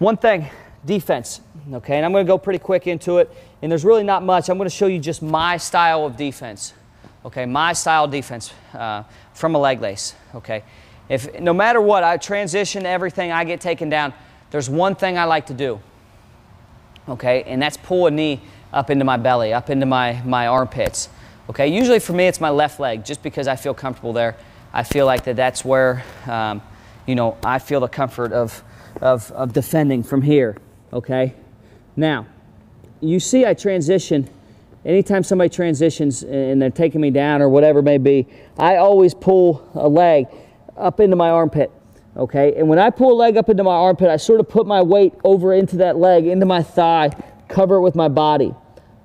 One thing, defense, okay, and I'm going to go pretty quick into it, and there's really not much. I'm going to show you just my style of defense, okay, my style defense uh, from a leg lace, okay. If no matter what, I transition everything, I get taken down. There's one thing I like to do, okay, and that's pull a knee up into my belly, up into my, my armpits, okay. Usually for me, it's my left leg, just because I feel comfortable there. I feel like that that's where, um, you know, I feel the comfort of of, of defending from here, okay? Now, you see I transition, anytime somebody transitions and they're taking me down or whatever it may be, I always pull a leg up into my armpit, okay? And when I pull a leg up into my armpit, I sort of put my weight over into that leg, into my thigh, cover it with my body,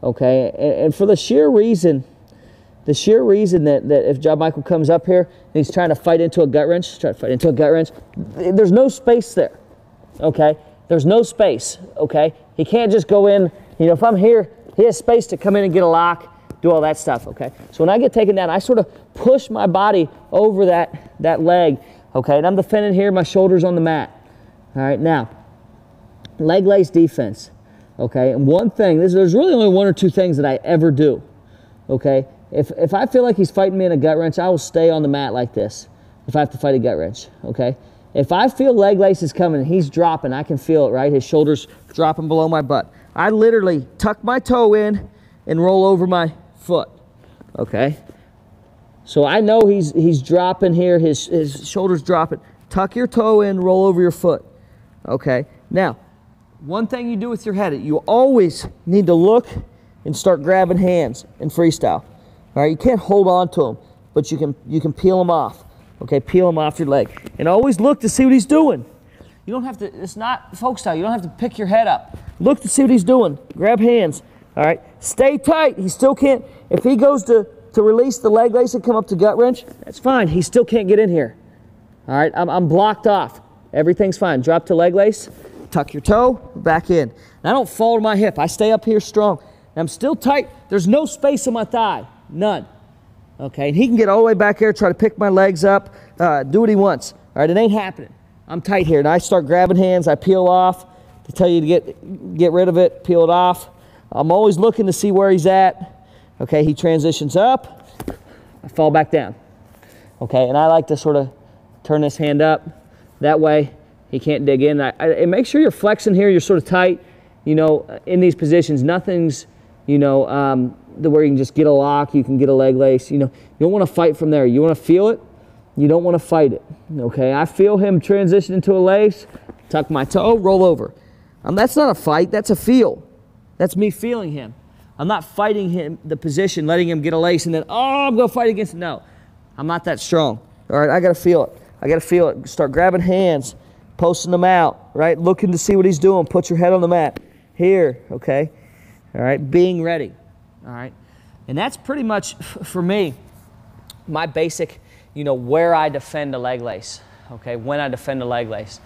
okay? And, and for the sheer reason, the sheer reason that, that if John Michael comes up here and he's trying to fight into a gut wrench, try to fight into a gut wrench, there's no space there okay? There's no space, okay? He can't just go in, you know, if I'm here, he has space to come in and get a lock, do all that stuff, okay? So when I get taken down, I sort of push my body over that, that leg, okay? And I'm defending here, my shoulder's on the mat. All right, now, leg lace defense, okay? And one thing, this, there's really only one or two things that I ever do, okay? If, if I feel like he's fighting me in a gut wrench, I will stay on the mat like this if I have to fight a gut wrench, okay? If I feel leg laces coming he's dropping, I can feel it, right? His shoulders dropping below my butt. I literally tuck my toe in and roll over my foot, okay? So I know he's, he's dropping here, his, his shoulders dropping. Tuck your toe in, roll over your foot, okay? Now, one thing you do with your head, you always need to look and start grabbing hands in freestyle. All right, you can't hold on to them, but you can, you can peel them off. Okay, peel him off your leg. And always look to see what he's doing. You don't have to, it's not folk style. You don't have to pick your head up. Look to see what he's doing. Grab hands. All right. Stay tight. He still can't, if he goes to, to release the leg lace and come up to gut wrench, that's fine. He still can't get in here. All right. I'm, I'm blocked off. Everything's fine. Drop to leg lace. Tuck your toe. Back in. And I don't to my hip. I stay up here strong. I'm still tight. There's no space in my thigh. None. Okay, and he can get all the way back here, try to pick my legs up, uh, do what he wants. All right, it ain't happening. I'm tight here, and I start grabbing hands. I peel off to tell you to get get rid of it, peel it off. I'm always looking to see where he's at. Okay, he transitions up. I fall back down. Okay, and I like to sort of turn this hand up. That way, he can't dig in. I, I, and make sure you're flexing here. You're sort of tight. You know, in these positions, nothing's you know. Um, the where you can just get a lock, you can get a leg lace. You know, you don't want to fight from there. You want to feel it. You don't want to fight it. Okay, I feel him transition into a lace, tuck my toe, roll over. Um, that's not a fight. That's a feel. That's me feeling him. I'm not fighting him the position, letting him get a lace, and then oh, I'm gonna fight against. It. No, I'm not that strong. All right, I gotta feel it. I gotta feel it. Start grabbing hands, posting them out. Right, looking to see what he's doing. Put your head on the mat. Here, okay. All right, being ready. All right. And that's pretty much, for me, my basic, you know, where I defend a leg lace, okay, when I defend a leg lace.